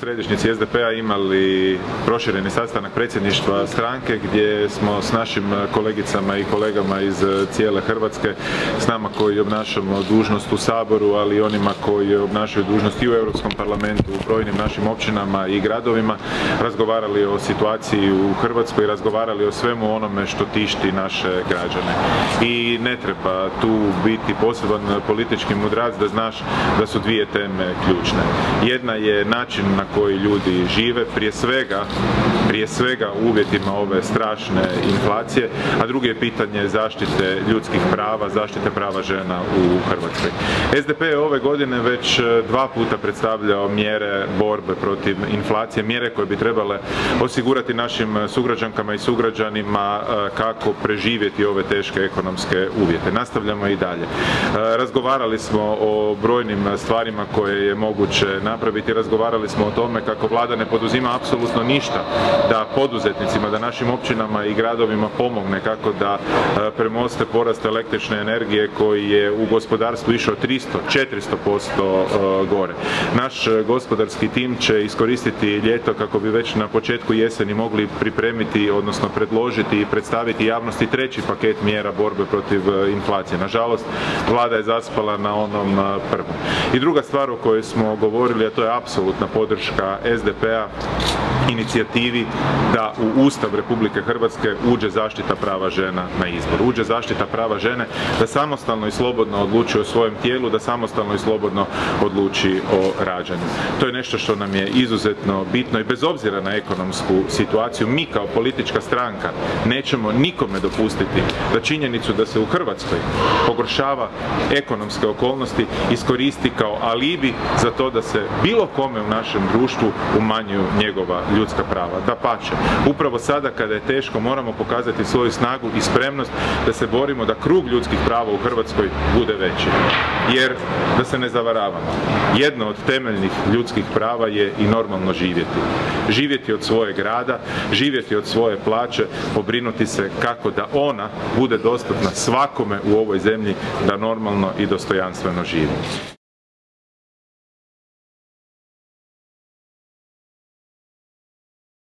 središnjici SDP-a imali prošireni sastanak predsjedništva stranke gdje smo s našim kolegicama i kolegama iz cijele Hrvatske, s nama koji obnašamo dužnost u Saboru, ali i onima koji obnašaju dužnost i u Europskom parlamentu, u brojnim našim općinama i gradovima, razgovarali o situaciji u Hrvatskoj, razgovarali o svemu onome što tišti naše građane. I ne treba tu biti poseban politički mudrac da znaš da su dvije teme ključne. Jedna je način na koji ljudi žive, prije svega, prije svega u uvjetima ove strašne inflacije, a drugo je pitanje zaštite ljudskih prava, zaštite prava žena u Hrvatskoj. SDP je ove godine već e, dva puta predstavljao mjere borbe protiv inflacije, mjere koje bi trebale osigurati našim sugrađankama i sugrađanima e, kako preživjeti ove teške ekonomske uvjete. Nastavljamo i dalje. E, razgovarali smo o brojnim stvarima koje je moguće napraviti, razgovarali smo o tome kako vlada ne poduzima apsolutno ništa da poduzetnicima, da našim općinama i gradovima pomogne kako da e, premoste porast električne energije koji je u gospodarstvu išao 300, 400% e, gore. Naš gospodarski tim će iskoristiti ljeto kako bi već na početku jeseni mogli pripremiti, odnosno predložiti i predstaviti javnosti treći paket mjera borbe protiv e, inflacije. Nažalost, vlada je zaspala na onom prvom. I druga stvar o kojoj smo govorili, a to je apsolutna podrška SDP-a inicijativi da u Ustav Republike Hrvatske uđe zaštita prava žena na izbor. Uđe zaštita prava žene da samostalno i slobodno odluči o svojem tijelu, da samostalno i slobodno odluči o rađanju. To je nešto što nam je izuzetno bitno i bez obzira na ekonomsku situaciju, mi kao politička stranka nećemo nikome dopustiti da činjenicu da se u Hrvatskoj pogoršava ekonomske okolnosti iskoristi kao alibi za to da se bilo kome u našem društvu umanjuju njegova ljudska prava. Da pače, upravo sada kada je teško moramo pokazati svoju snagu i spremnost da se borimo da krug ljudskih prava u Hrvatskoj bude veći. Jer, da se ne zavaravamo, jedno od temeljnih ljudskih prava je i normalno živjeti. Živjeti od svojeg rada, živjeti od svoje plaće, pobrinuti se kako da ona bude dostupna svakome u ovoj zemlji da normalno i dostojanstveno živi.